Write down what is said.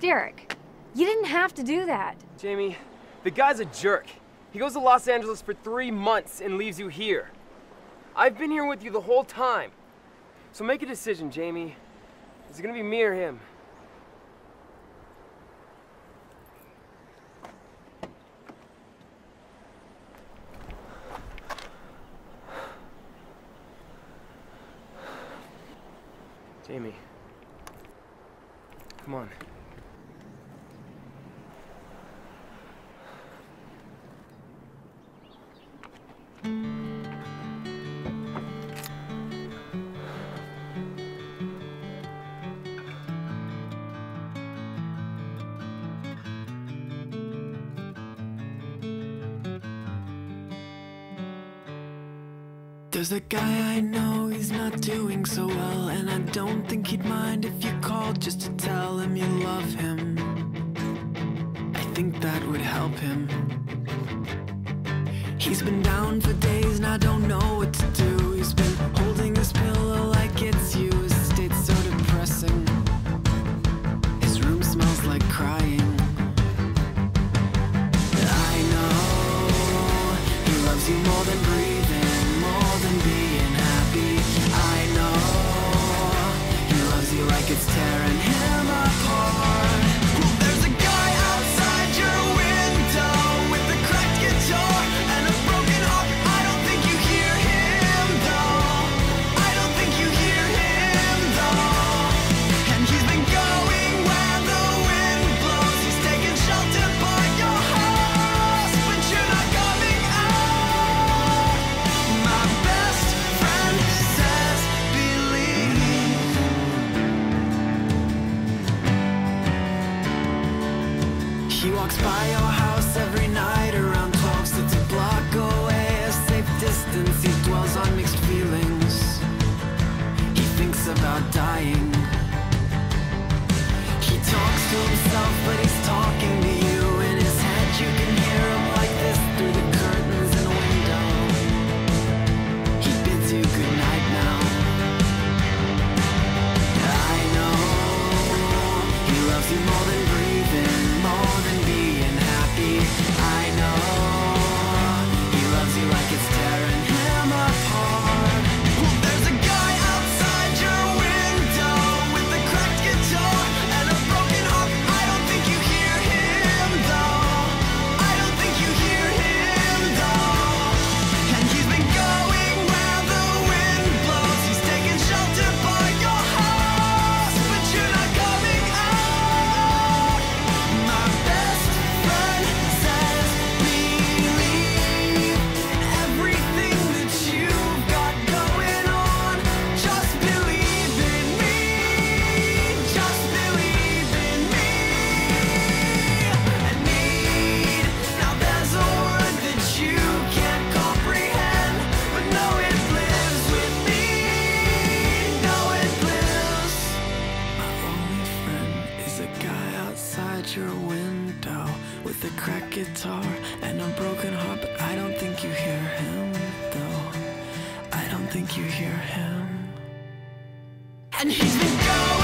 Derek, you didn't have to do that. Jamie, the guy's a jerk. He goes to Los Angeles for three months and leaves you here. I've been here with you the whole time. So make a decision, Jamie. Is it gonna be me or him? Jamie. Come on. There's a guy I know, he's not doing so well And I don't think he'd mind if you called just to tell him you love him. I think that would help him. He's been down for days and I don't He walks by your house every night. your window with a cracked guitar and a broken heart, but I don't think you hear him, though. I don't think you hear him. And he's been gone.